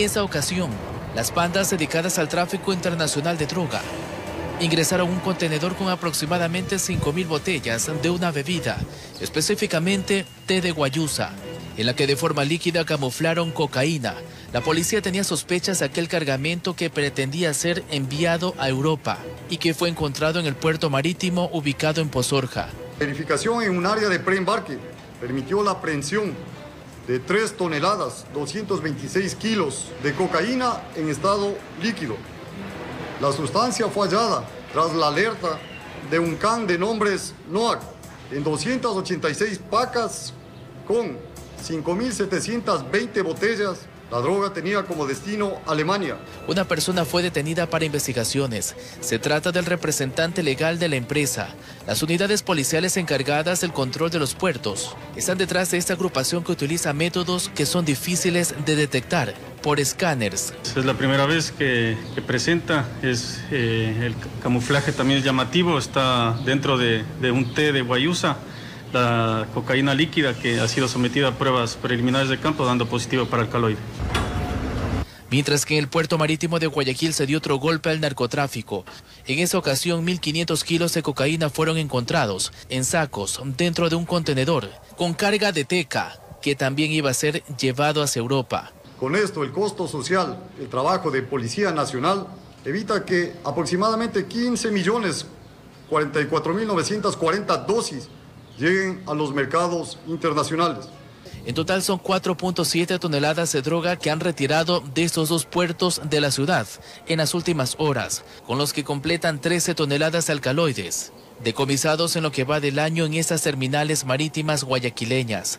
En esa ocasión, las bandas dedicadas al tráfico internacional de droga ingresaron un contenedor con aproximadamente 5.000 botellas de una bebida, específicamente té de guayusa, en la que de forma líquida camuflaron cocaína. La policía tenía sospechas de aquel cargamento que pretendía ser enviado a Europa y que fue encontrado en el puerto marítimo ubicado en Pozorja. Verificación en un área de preembarque permitió la aprehensión de 3 toneladas, 226 kilos de cocaína en estado líquido. La sustancia fue hallada tras la alerta de un can de nombres NOAC en 286 pacas con 5.720 botellas la droga tenía como destino Alemania. Una persona fue detenida para investigaciones. Se trata del representante legal de la empresa. Las unidades policiales encargadas del control de los puertos están detrás de esta agrupación que utiliza métodos que son difíciles de detectar por escáneres. Es la primera vez que, presenta, es, eh, el camuflaje también es llamativo, está dentro de, de un té de guayusa la cocaína líquida que ha sido sometida a pruebas preliminares de campo dando positivo para alcaloide. Mientras que en el puerto marítimo de Guayaquil se dio otro golpe al narcotráfico. En esa ocasión, 1.500 kilos de cocaína fueron encontrados en sacos dentro de un contenedor con carga de teca que también iba a ser llevado hacia Europa. Con esto, el costo social, el trabajo de Policía Nacional, evita que aproximadamente 15 millones 44 mil 940 dosis lleguen a los mercados internacionales. En total son 4.7 toneladas de droga que han retirado de estos dos puertos de la ciudad en las últimas horas, con los que completan 13 toneladas de alcaloides, decomisados en lo que va del año en estas terminales marítimas guayaquileñas.